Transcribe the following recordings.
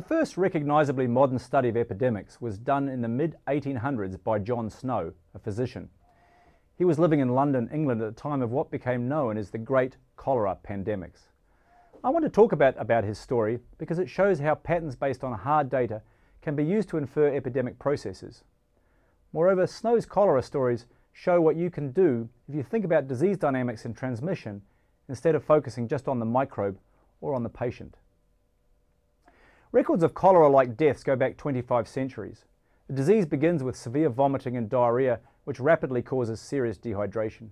The first recognisably modern study of epidemics was done in the mid 1800s by John Snow, a physician. He was living in London, England at the time of what became known as the Great Cholera Pandemics. I want to talk about, about his story because it shows how patterns based on hard data can be used to infer epidemic processes. Moreover, Snow's cholera stories show what you can do if you think about disease dynamics and transmission instead of focusing just on the microbe or on the patient. Records of cholera-like deaths go back 25 centuries. The disease begins with severe vomiting and diarrhea, which rapidly causes serious dehydration.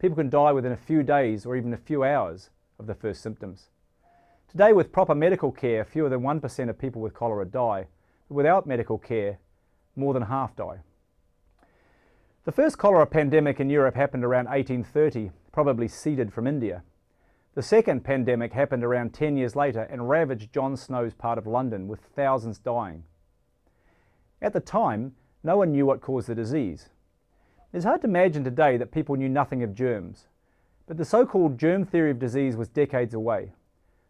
People can die within a few days or even a few hours of the first symptoms. Today, with proper medical care, fewer than 1% of people with cholera die, but without medical care, more than half die. The first cholera pandemic in Europe happened around 1830, probably seeded from India. The second pandemic happened around 10 years later and ravaged John Snow's part of London with thousands dying. At the time, no one knew what caused the disease. It's hard to imagine today that people knew nothing of germs, but the so-called germ theory of disease was decades away.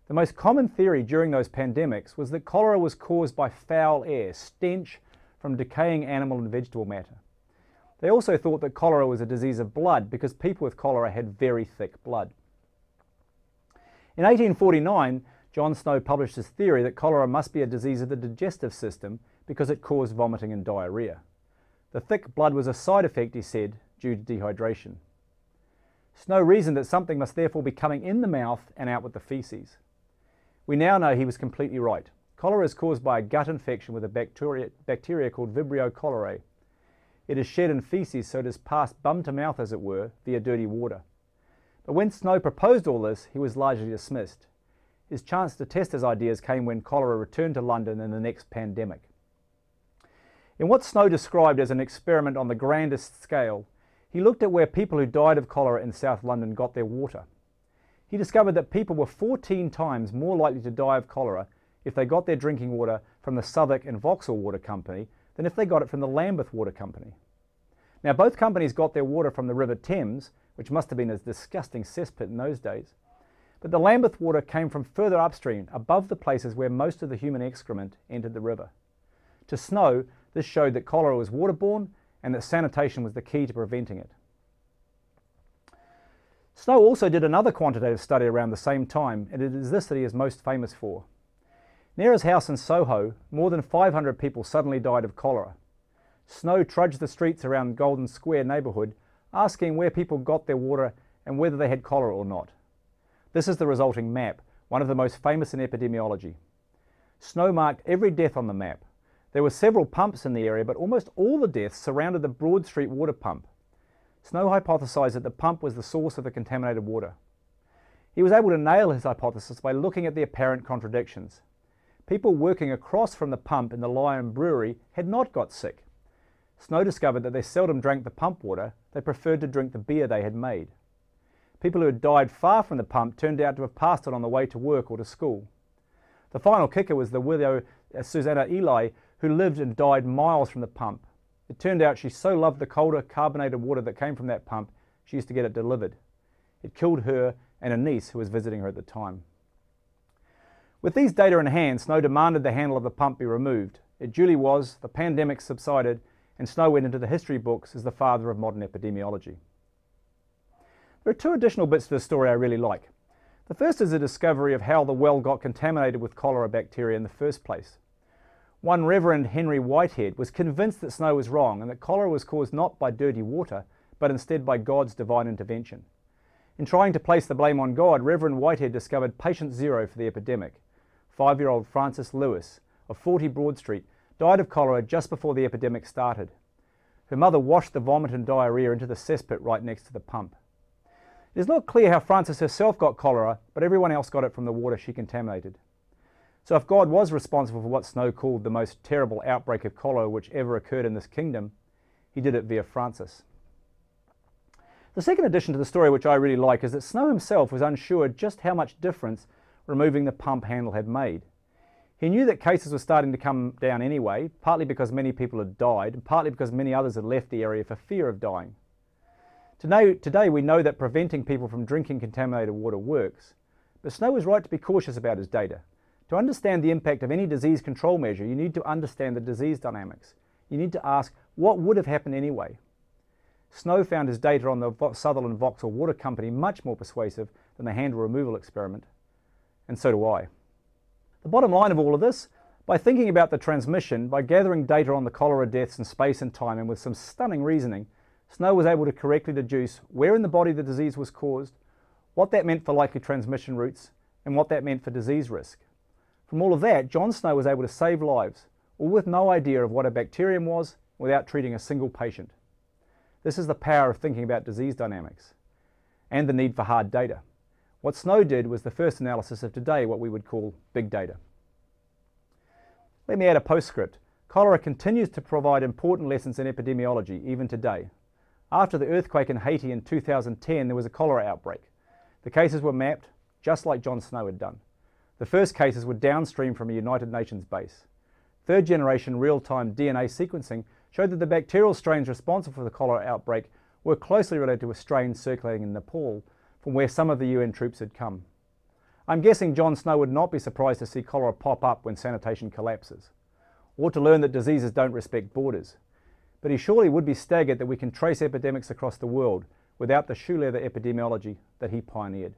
The most common theory during those pandemics was that cholera was caused by foul air, stench from decaying animal and vegetable matter. They also thought that cholera was a disease of blood because people with cholera had very thick blood. In 1849, John Snow published his theory that cholera must be a disease of the digestive system because it caused vomiting and diarrhea. The thick blood was a side effect, he said, due to dehydration. Snow reasoned that something must therefore be coming in the mouth and out with the feces. We now know he was completely right. Cholera is caused by a gut infection with a bacteria, bacteria called Vibrio cholerae. It is shed in feces, so it is passed bum to mouth, as it were, via dirty water. But when Snow proposed all this, he was largely dismissed. His chance to test his ideas came when cholera returned to London in the next pandemic. In what Snow described as an experiment on the grandest scale, he looked at where people who died of cholera in South London got their water. He discovered that people were 14 times more likely to die of cholera if they got their drinking water from the Southwark and Vauxhall Water Company than if they got it from the Lambeth Water Company. Now, both companies got their water from the River Thames, which must have been a disgusting cesspit in those days. But the Lambeth water came from further upstream, above the places where most of the human excrement entered the river. To Snow, this showed that cholera was waterborne and that sanitation was the key to preventing it. Snow also did another quantitative study around the same time, and it is this that he is most famous for. Near his house in Soho, more than 500 people suddenly died of cholera. Snow trudged the streets around Golden Square neighbourhood asking where people got their water and whether they had cholera or not. This is the resulting map, one of the most famous in epidemiology. Snow marked every death on the map. There were several pumps in the area, but almost all the deaths surrounded the Broad Street water pump. Snow hypothesized that the pump was the source of the contaminated water. He was able to nail his hypothesis by looking at the apparent contradictions. People working across from the pump in the Lion Brewery had not got sick. Snow discovered that they seldom drank the pump water, they preferred to drink the beer they had made. People who had died far from the pump turned out to have passed it on the way to work or to school. The final kicker was the widow uh, Susannah Eley, who lived and died miles from the pump. It turned out she so loved the colder carbonated water that came from that pump, she used to get it delivered. It killed her and a niece who was visiting her at the time. With these data in hand, Snow demanded the handle of the pump be removed. It duly was, the pandemic subsided, and Snow went into the history books as the father of modern epidemiology. There are two additional bits to the story I really like. The first is the discovery of how the well got contaminated with cholera bacteria in the first place. One Reverend Henry Whitehead was convinced that Snow was wrong and that cholera was caused not by dirty water, but instead by God's divine intervention. In trying to place the blame on God, Reverend Whitehead discovered patient zero for the epidemic. Five-year-old Frances Lewis of 40 Broad Street died of cholera just before the epidemic started. Her mother washed the vomit and diarrhea into the cesspit right next to the pump. It is not clear how Frances herself got cholera, but everyone else got it from the water she contaminated. So if God was responsible for what Snow called the most terrible outbreak of cholera which ever occurred in this kingdom, he did it via Frances. The second addition to the story which I really like is that Snow himself was unsure just how much difference removing the pump handle had made. He knew that cases were starting to come down anyway, partly because many people had died, and partly because many others had left the area for fear of dying. Today, today we know that preventing people from drinking contaminated water works, but Snow was right to be cautious about his data. To understand the impact of any disease control measure, you need to understand the disease dynamics. You need to ask, what would have happened anyway? Snow found his data on the Southwark and Vauxhall Water Company much more persuasive than the handle removal experiment, and so do I. The bottom line of all of this, by thinking about the transmission, by gathering data on the cholera deaths in space and time, and with some stunning reasoning, Snow was able to correctly deduce where in the body the disease was caused, what that meant for likely transmission routes, and what that meant for disease risk. From all of that, John Snow was able to save lives, all with no idea of what a bacterium was without treating a single patient. This is the power of thinking about disease dynamics and the need for hard data. What Snow did was the first analysis of today, what we would call big data. Let me add a postscript. Cholera continues to provide important lessons in epidemiology even today. After the earthquake in Haiti in 2010, there was a cholera outbreak. The cases were mapped just like John Snow had done. The first cases were downstream from a United Nations base. Third generation real-time DNA sequencing showed that the bacterial strains responsible for the cholera outbreak were closely related to a strain circulating in Nepal from where some of the UN troops had come. I'm guessing John Snow would not be surprised to see cholera pop up when sanitation collapses, or to learn that diseases don't respect borders. But he surely would be staggered that we can trace epidemics across the world without the shoe leather epidemiology that he pioneered.